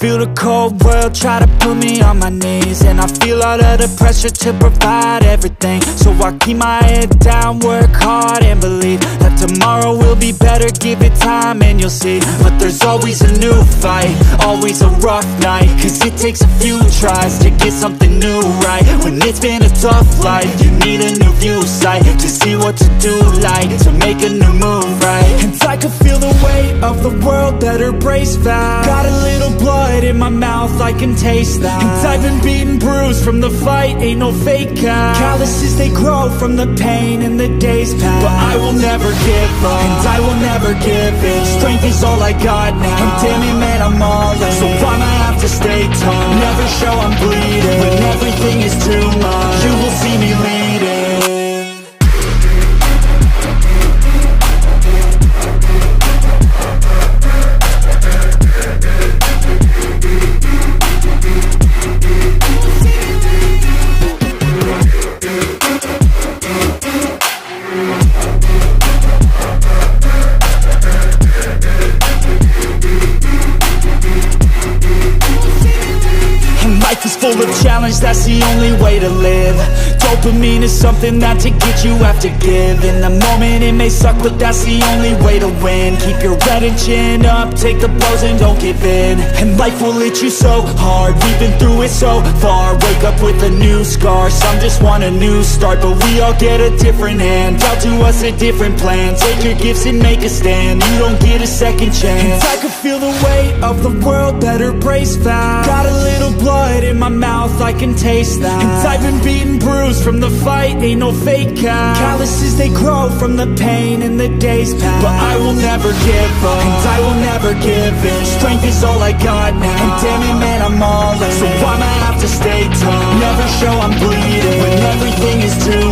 feel the cold world try to put me on my knees. And I feel all of the pressure to provide everything. So I keep my head down, work hard and believe That tomorrow will be better, give it time and you'll see. But there's always a new fight, always a rough night. Cause it takes a few tries to get something new right. When it's been a tough life, you need a new view sight To see what to do like, to make a new move right. And I can feel the weight of the world, better brace fast Got blood in my mouth, I can taste that. And I've been beaten, bruised from the fight, ain't no fake out. Calluses, they grow from the pain and the days pass But I will never give up, and I will never give in. Strength is all I got now, and damn it man, I'm all in. So I'ma have to stay tall, never show I'm bleeding. When everything is too full of challenge, that's the only way to live. Dopamine is something that to get you have to give In the moment it may suck, but that's the only way to win. Keep your head and chin up, take the blows and don't give in. And life will hit you so hard, we've been through it so far. Wake up with a new scar, some just want a new start. But we all get a different hand, dealt to us a different plan. Take your gifts and make a stand, you don't get a second chance feel the weight of the world, better brace fast Got a little blood in my mouth, I can taste that. And I've been beaten, bruised from the fight, ain't no fake out. Calluses, they grow from the pain and the days But I will never give up, and I will never give in. Strength is all I got now, and damn it man, I'm all in. So I'ma have to stay tall, never show I'm bleeding When everything is too